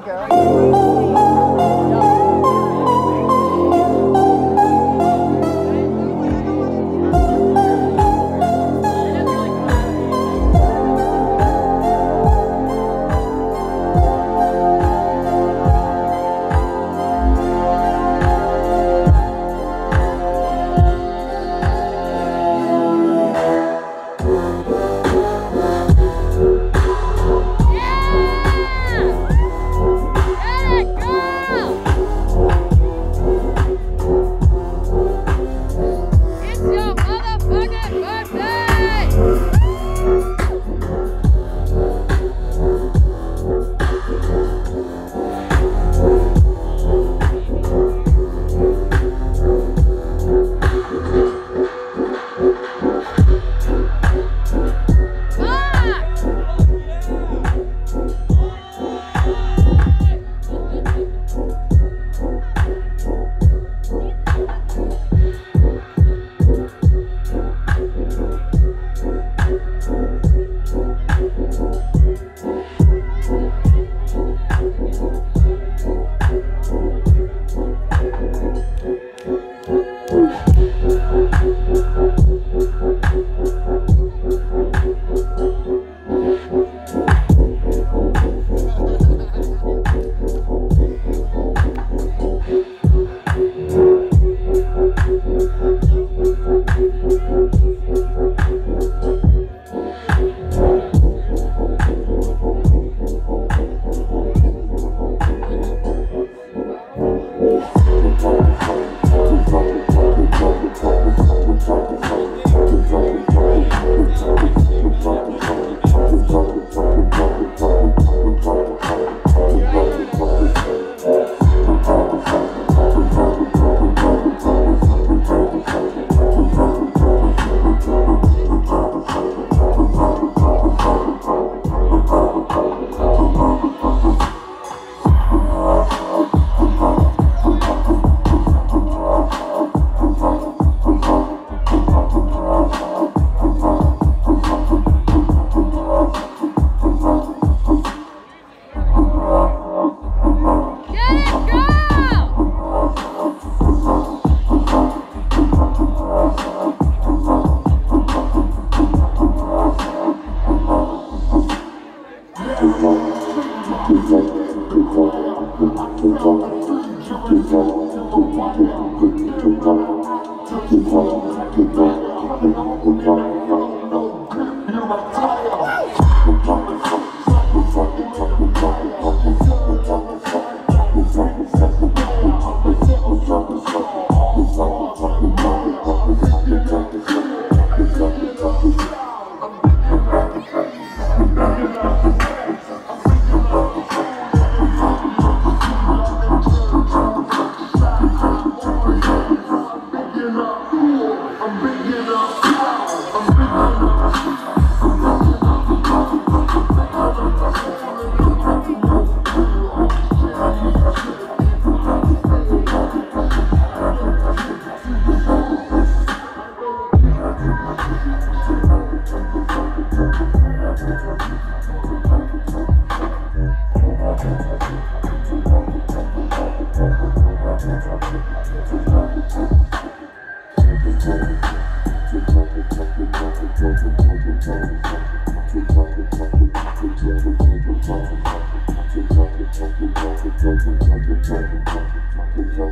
go.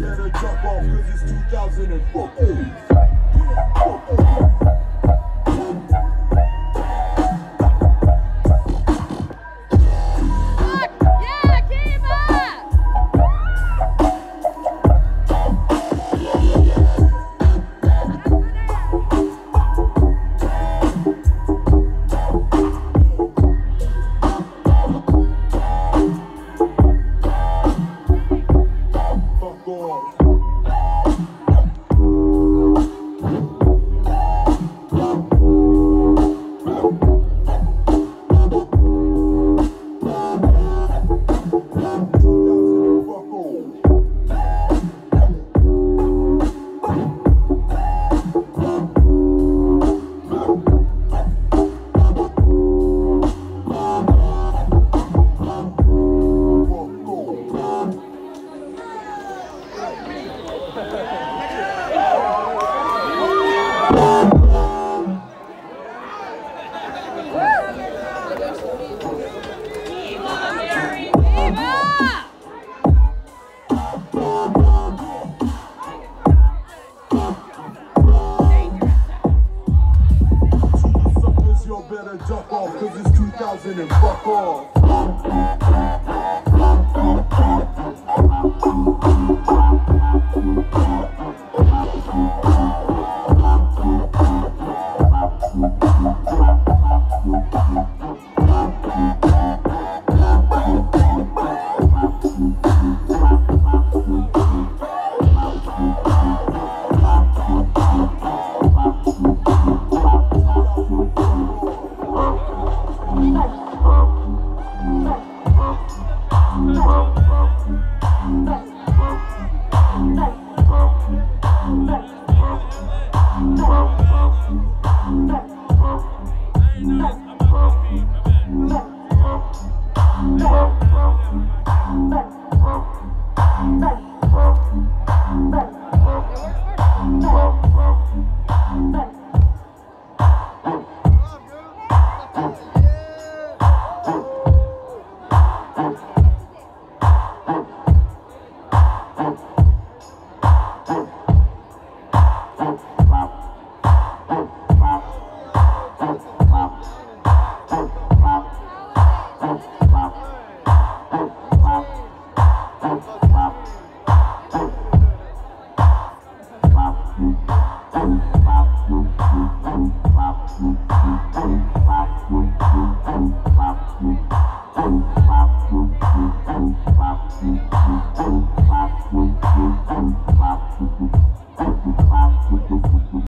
better drop off, cause it's 2004. Oh.